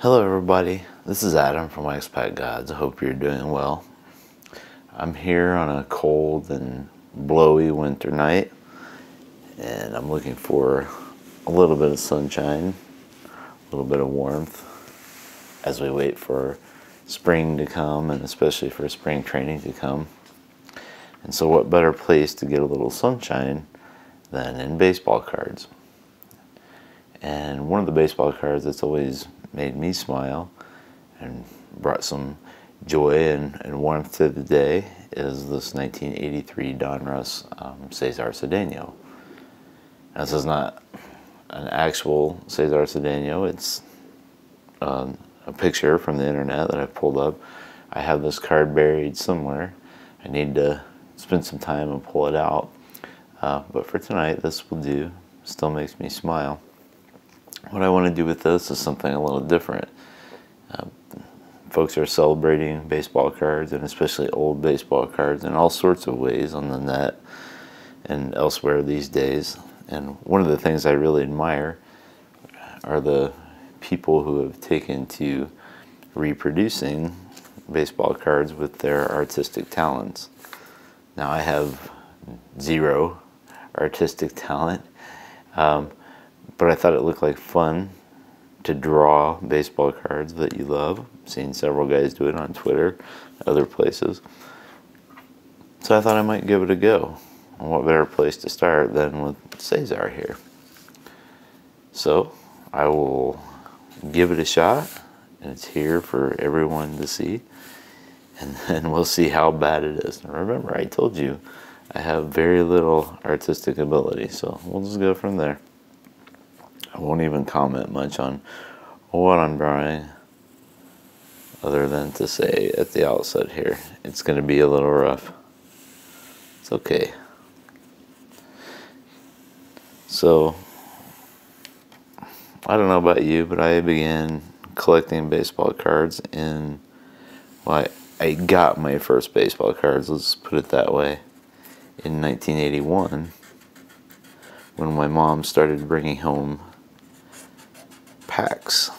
Hello, everybody. This is Adam from Wax Pack Gods. I hope you're doing well. I'm here on a cold and blowy winter night, and I'm looking for a little bit of sunshine, a little bit of warmth as we wait for spring to come, and especially for spring training to come. And so, what better place to get a little sunshine than in baseball cards? And one of the baseball cards that's always made me smile and brought some joy and, and warmth to the day is this 1983 Donruss um, Cesar Cedeno. This is not an actual Cesar Cedeno, it's um, a picture from the internet that I pulled up. I have this card buried somewhere. I need to spend some time and pull it out. Uh, but for tonight, this will do. Still makes me smile. What I want to do with this is something a little different. Uh, folks are celebrating baseball cards and especially old baseball cards in all sorts of ways on the net and elsewhere these days. And one of the things I really admire are the people who have taken to reproducing baseball cards with their artistic talents. Now, I have zero artistic talent. Um, but I thought it looked like fun to draw baseball cards that you love. I've seen several guys do it on Twitter, other places. So I thought I might give it a go. And what better place to start than with Cesar here? So I will give it a shot, and it's here for everyone to see. And then we'll see how bad it is. Remember, I told you I have very little artistic ability, so we'll just go from there. I won't even comment much on what I'm drawing other than to say at the outset here it's going to be a little rough. It's okay. So, I don't know about you, but I began collecting baseball cards in, well, I, I got my first baseball cards, let's put it that way, in 1981 when my mom started bringing home packs,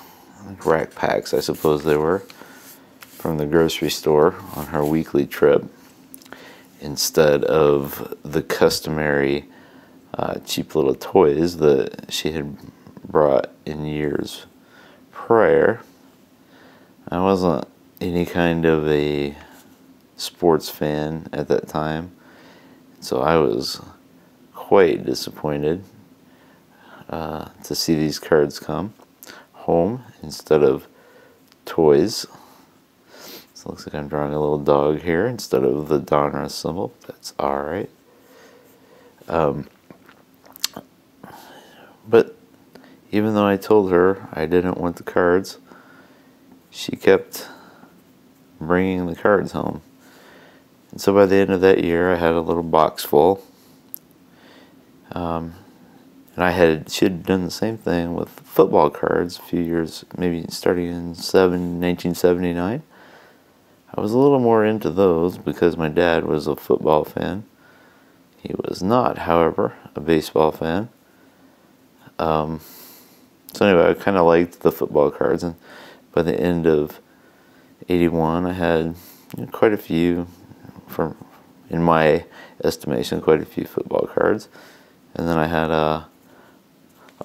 rack packs, I suppose they were, from the grocery store on her weekly trip instead of the customary uh, cheap little toys that she had brought in years prior. I wasn't any kind of a sports fan at that time, so I was quite disappointed uh, to see these cards come home instead of toys. So it looks like I'm drawing a little dog here instead of the Donruss symbol. That's alright. Um, but even though I told her I didn't want the cards, she kept bringing the cards home. And so by the end of that year, I had a little box full. Um, and I had she had done the same thing with football cards a few years, maybe starting in seven, 1979. I was a little more into those because my dad was a football fan. He was not, however, a baseball fan. Um, so anyway, I kind of liked the football cards, and by the end of '81, I had you know, quite a few, from in my estimation, quite a few football cards, and then I had a uh, a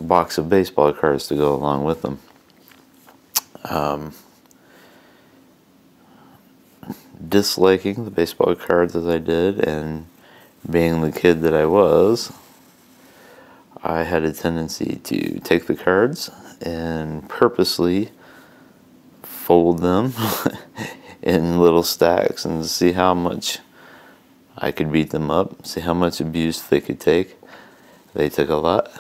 box of baseball cards to go along with them. Um, disliking the baseball cards as I did and being the kid that I was, I had a tendency to take the cards and purposely fold them in little stacks and see how much I could beat them up, see how much abuse they could take. They took a lot.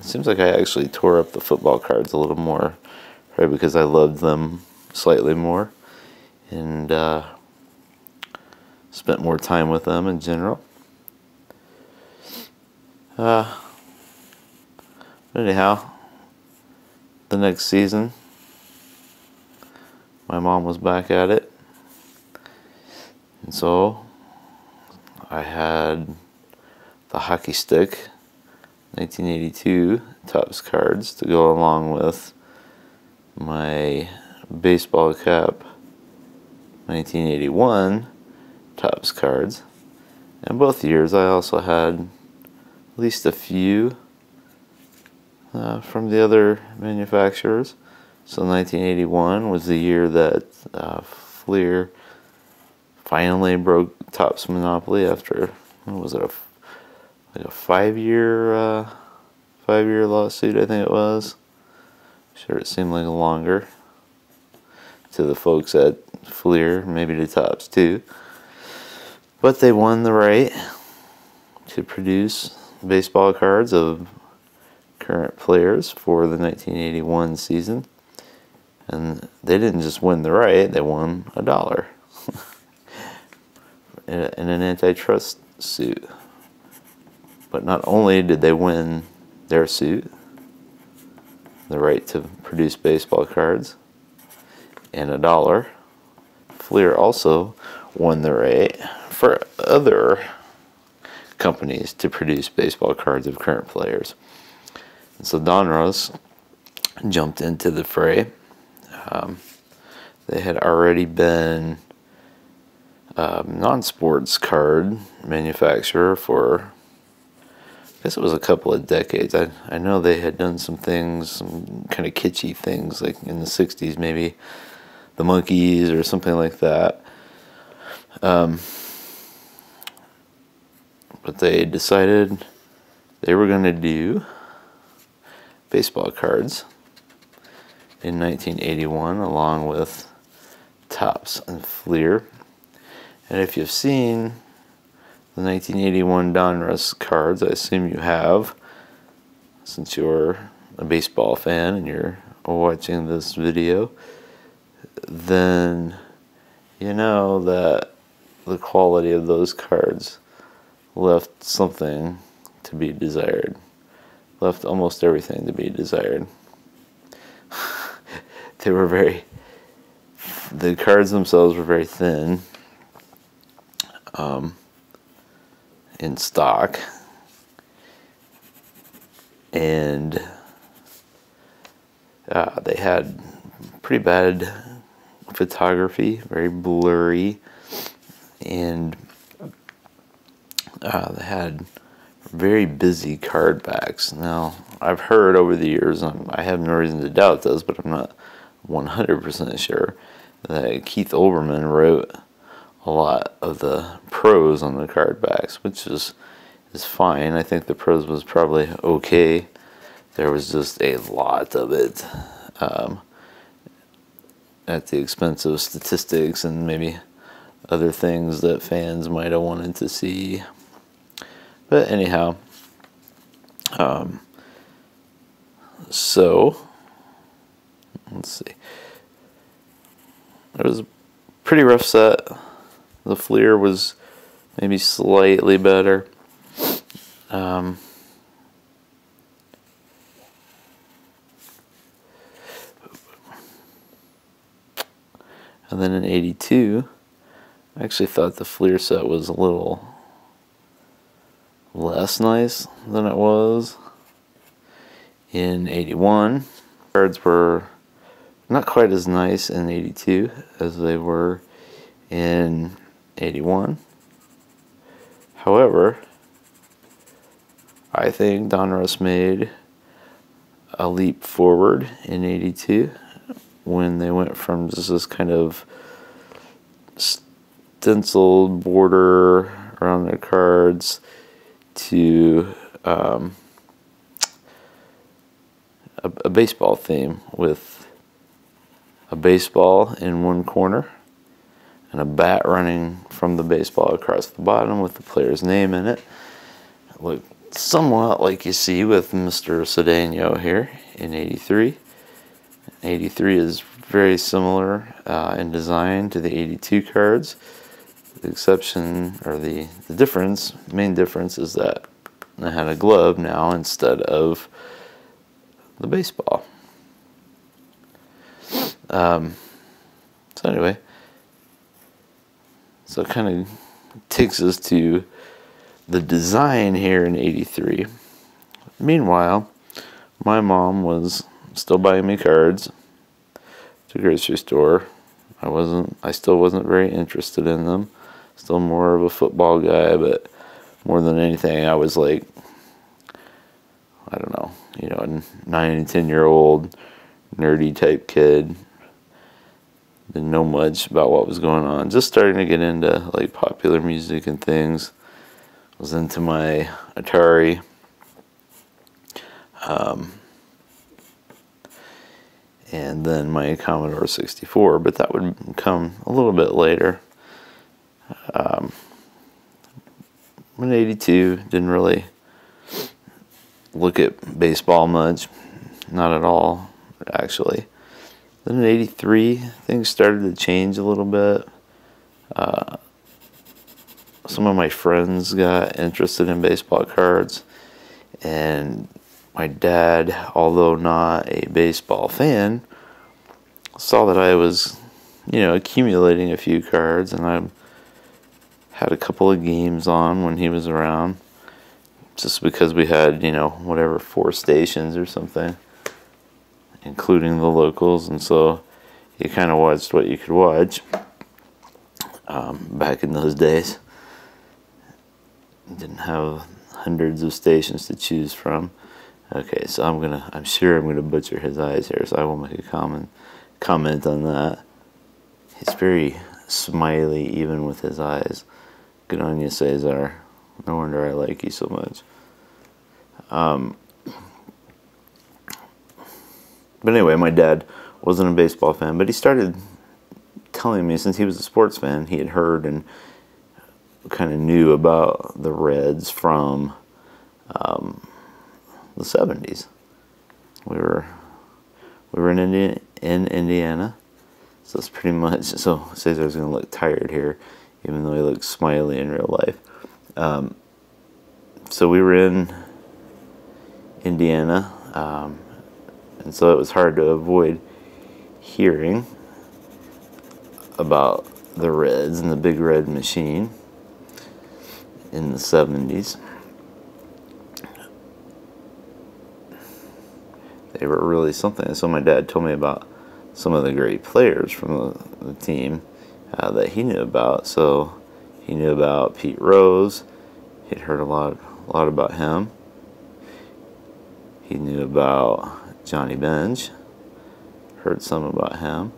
It seems like I actually tore up the football cards a little more, right? Because I loved them slightly more and uh, spent more time with them in general. Uh, anyhow, the next season, my mom was back at it. And so I had the hockey stick 1982 Topps cards to go along with my baseball cap 1981 Topps cards. And both years I also had at least a few uh, from the other manufacturers. So 1981 was the year that uh, Fleer finally broke Topps monopoly after what was it a like a five year uh, five year lawsuit I think it was. Sure, it seemed like longer to the folks at Fleer, maybe to Topps too. But they won the right to produce baseball cards of current players for the 1981 season. And they didn't just win the right, they won a dollar in an antitrust suit. But not only did they win their suit, the right to produce baseball cards, and a dollar, Fleer also won the right for other companies to produce baseball cards of current players. And so Donruss jumped into the fray. Um, they had already been um, non-sports card manufacturer for I guess it was a couple of decades. I, I know they had done some things, some kind of kitschy things, like in the 60s, maybe the Monkees or something like that. Um, but they decided they were going to do baseball cards in 1981 along with Topps and Fleer. And if you've seen the 1981 Donruss cards, I assume you have, since you're a baseball fan and you're watching this video, then you know that the quality of those cards left something to be desired. Left almost everything to be desired. they were very, the cards themselves were very thin. Um, in stock and uh, they had pretty bad photography, very blurry, and uh, they had very busy card backs. Now, I've heard over the years, um, I have no reason to doubt this, but I'm not 100% sure, that Keith Olbermann wrote a lot of the prose on the card backs, which is is fine. I think the prose was probably okay. There was just a lot of it um, at the expense of statistics and maybe other things that fans might have wanted to see. But anyhow, um, so let's see. It was a pretty rough set. The Fleer was maybe slightly better. Um, and then in 82, I actually thought the Fleer set was a little less nice than it was in 81. Cards were not quite as nice in 82 as they were in 81. However, I think Donruss made a leap forward in 82 when they went from just this kind of stenciled border around their cards to um, a, a baseball theme with a baseball in one corner and a bat running from the baseball across the bottom with the player's name in it. Look somewhat like you see with Mr. Cedeno here in 83. 83 is very similar uh, in design to the 82 cards. The exception, or the, the difference, main difference is that I had a glove now instead of the baseball. Um, so anyway, so it kind of takes us to the design here in 83. Meanwhile, my mom was still buying me cards to grocery store. I wasn't. I still wasn't very interested in them. Still more of a football guy, but more than anything, I was like, I don't know, you know, a nine and ten year old nerdy type kid. Didn't know much about what was going on. Just starting to get into like popular music and things. Was into my Atari. Um, and then my Commodore 64, but that would come a little bit later. Um, in 82, didn't really look at baseball much, not at all, actually. Then in 83, things started to change a little bit. Uh, some of my friends got interested in baseball cards, and my dad, although not a baseball fan, saw that I was, you know, accumulating a few cards, and I had a couple of games on when he was around, just because we had, you know, whatever four stations or something, including the locals, and so you kind of watched what you could watch um, back in those days. Didn't have hundreds of stations to choose from. Okay, so I'm gonna, I'm sure I'm gonna butcher his eyes here, so I will make a comment, comment on that. He's very smiley even with his eyes. Good on you, Cesar. No wonder I like you so much. Um, but anyway, my dad wasn't a baseball fan, but he started telling me since he was a sports fan, he had heard and kind of knew about the Reds from um, the 70s. We were we were in Indi- in Indiana, so it's pretty much. So Cesar's gonna look tired here, even though he looks smiley in real life. Um, so we were in Indiana, um, and so it was hard to avoid hearing about the Reds and the Big Red Machine in the 70s. they were really something. So my dad told me about some of the great players from the, the team uh, that he knew about. So he knew about Pete Rose. He'd heard a lot, a lot about him. He knew about Johnny Bench. Heard some about him.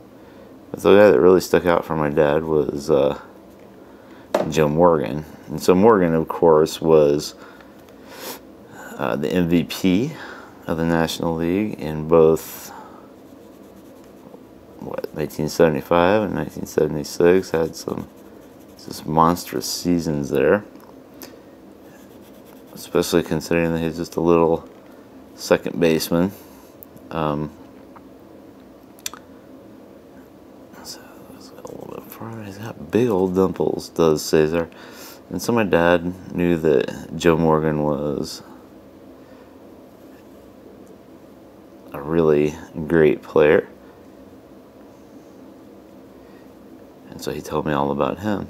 But the guy that really stuck out for my dad was uh, Joe Morgan. And so Morgan, of course, was uh, the MVP of the National League in both what 1975 and 1976 had some just monstrous seasons there especially considering that he's just a little second baseman um, so a little bit far. He's got big old dimples, does Cesar. And so my dad knew that Joe Morgan was a really great player. And so he told me all about him.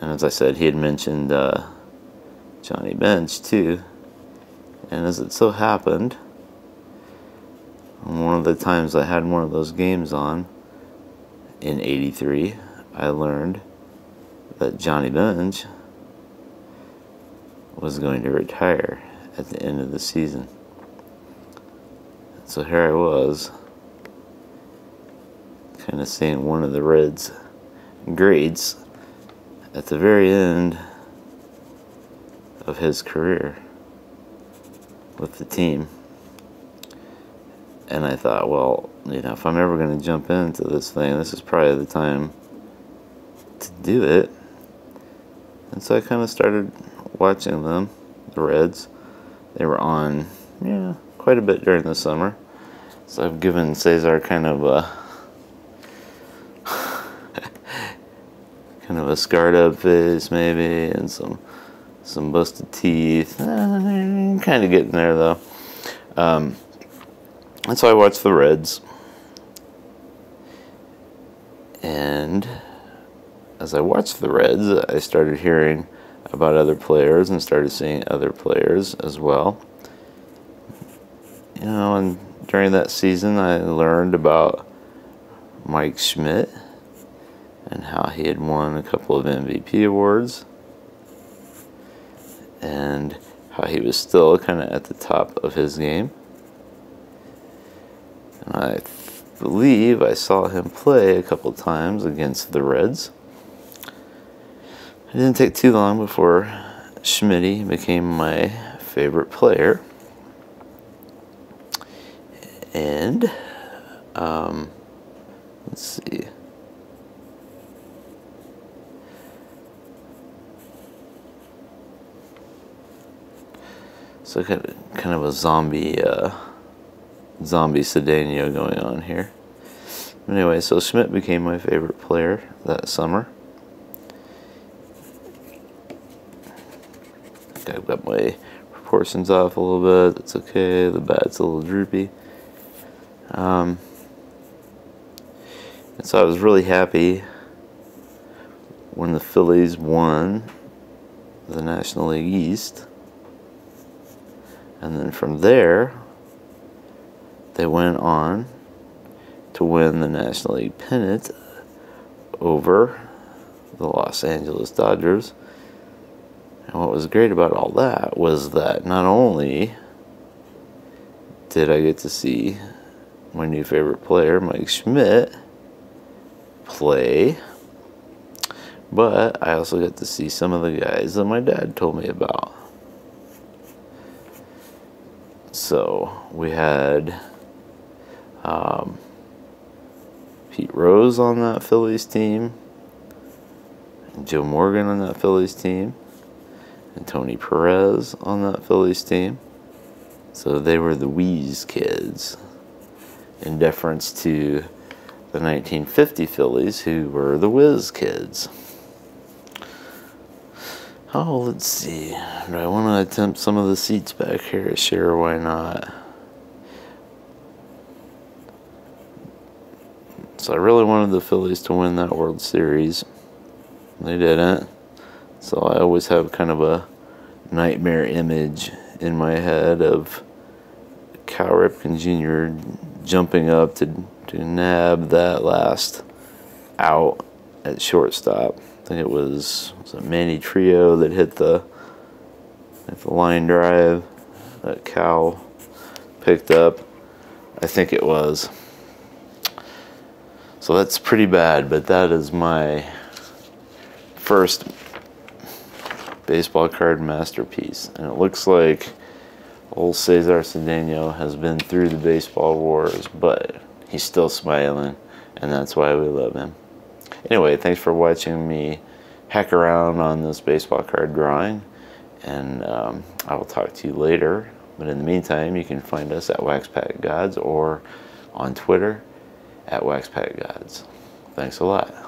And as I said, he had mentioned uh, Johnny Bench too. And as it so happened, one of the times I had one of those games on in 83, I learned that Johnny Bench was going to retire at the end of the season. So here I was, kind of seeing one of the Reds' greats at the very end of his career with the team. And I thought, well, you know, if I'm ever going to jump into this thing, this is probably the time to do it. And so I kind of started watching them, the Reds. They were on, yeah, quite a bit during the summer. So I've given Cesar kind of a kind of a scarred up face maybe and some some busted teeth. Eh, kind of getting there though. Um, and so I watched the Reds. And as I watched the Reds, I started hearing about other players and started seeing other players as well you know, and during that season, I learned about Mike Schmidt and how he had won a couple of MVP awards and how he was still kind of at the top of his game. I believe I saw him play a couple times against the Reds. It didn't take too long before Schmidt became my favorite player. And, um, let's see. So kind of, kind of a zombie, uh, zombie Cedeno going on here. Anyway, so Schmidt became my favorite player that summer. I've got my proportions off a little bit. That's okay. The bat's a little droopy. Um, and so I was really happy when the Phillies won the National League East. And then from there, they went on to win the National League pennant over the Los Angeles Dodgers. And what was great about all that was that not only did I get to see my new favorite player, Mike Schmidt, play, but I also got to see some of the guys that my dad told me about. So we had um, Pete Rose on that Phillies team, Joe Morgan on that Phillies team and Tony Perez on that Phillies team. So they were the Wheeze kids in deference to the 1950 Phillies, who were the Whiz kids. Oh, let's see. Do I want to attempt some of the seats back here? Sure, why not? So I really wanted the Phillies to win that World Series. They didn't. So I always have kind of a nightmare image in my head of Cal Ripken Jr. jumping up to, to nab that last out at shortstop. I think it was, was it Manny Trillo that hit the hit the line drive that Cal picked up. I think it was. So that's pretty bad, but that is my first baseball card masterpiece. And it looks like old Cesar Cedeno has been through the baseball wars, but he's still smiling, and that's why we love him. Anyway, thanks for watching me hack around on this baseball card drawing, and um, I will talk to you later. But in the meantime, you can find us at Waxpack Gods or on Twitter at Waxpack Gods. Thanks a lot.